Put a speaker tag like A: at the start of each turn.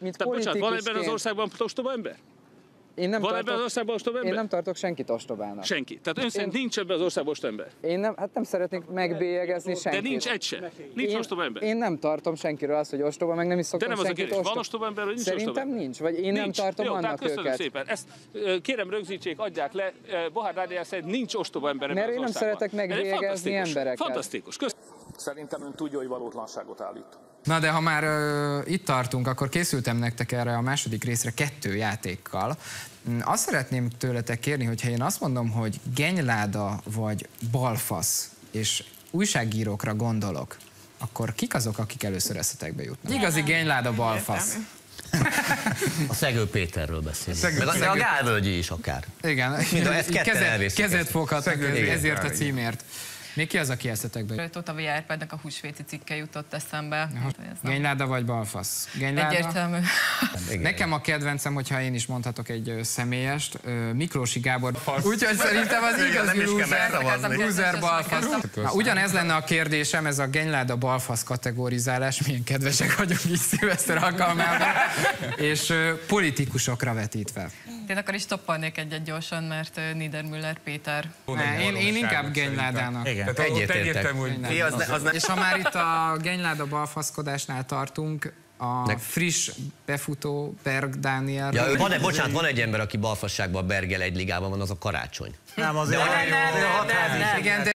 A: Mint
B: Tehát bocsánat, van ebben az országban ostoba ember?
A: Én nem,
B: Van ebben az
A: tartok,
B: országban ostoba ember?
A: én nem tartok senkit ostobának.
B: Senki. Tehát ön szerint nincs ebben az országban ostoba ember?
A: Én nem, hát nem szeretnék megbélyegezni
B: De
A: senkit.
B: nincs egy se. Nincs
A: én,
B: ostoba ember.
A: Én nem tartom senkiről azt, hogy ostoba, meg nem is
B: De
A: szoktam
B: nem az a kérdés, van
A: ostoba.
B: ostoba ember, vagy nincs
A: Szerintem
B: ostoba ember?
A: nincs, vagy én nem
B: Nincs.
A: tartom
B: Jó,
A: annak
B: köszönöm
A: őket.
B: szépen. Ezt kérem rögzítsék, adják le. Bohár Rádiás szerint nincs ostoba ember ebben
A: Mert
B: az
A: én nem szeretek megbélyegezni embereket.
B: Fantasztikus.
C: Szerintem ön tudja, hogy valótlanságot állít.
D: Na de ha már ö, itt tartunk, akkor készültem nektek erre a második részre kettő játékkal. Mm, Azt szeretném tőletek kérni, hogyha én azt mondom, hogy genyláda vagy balfasz, és újságírókra gondolok, akkor kik azok, akik először eszetekbe jutnak? Igazi genyláda balfasz.
E: A Szegő Péterről beszélünk.
D: Szegő-
E: Meg a, de a
D: Szegő-
E: Gálvölgyi is akár.
D: Igen,
E: Mind a- ezt ketten
D: kezet, kezet
E: Szegő
D: ezért, a
E: igen.
D: Még ki az, aki eszetekbe jut?
F: Tóta. Árpádnak a húsvéti cikke jutott eszembe.
D: Genyláda vagy balfasz? Genyláda?
F: Egyértelmű.
D: Nekem a kedvencem, hogyha én is mondhatok egy személyest, Miklósi Gábor. Úgyhogy szerintem az igazi loser balfasz. Na, ugyanez lenne a kérdésem, ez a genyláda balfasz kategorizálás, milyen kedvesek vagyunk így szilveszter alkalmával, és politikusokra vetítve.
F: Én akkor is toppalnék egyet gyorsan, mert Niedermüller Péter.
D: Ne, én, én inkább genyládának.
E: Igen,
G: Tehát
E: egyetértek.
G: egyértelmű, hogy
E: az, az
D: És ha már itt a genyláda balfaszkodásnál tartunk, a
E: Nek-
D: friss befutó Berg Dániel.
E: Ja, van, egy, bocsánat, van egy ember, aki balfasságban Bergel egy ligában van, az a karácsony.
G: nem azért.
D: Igen, de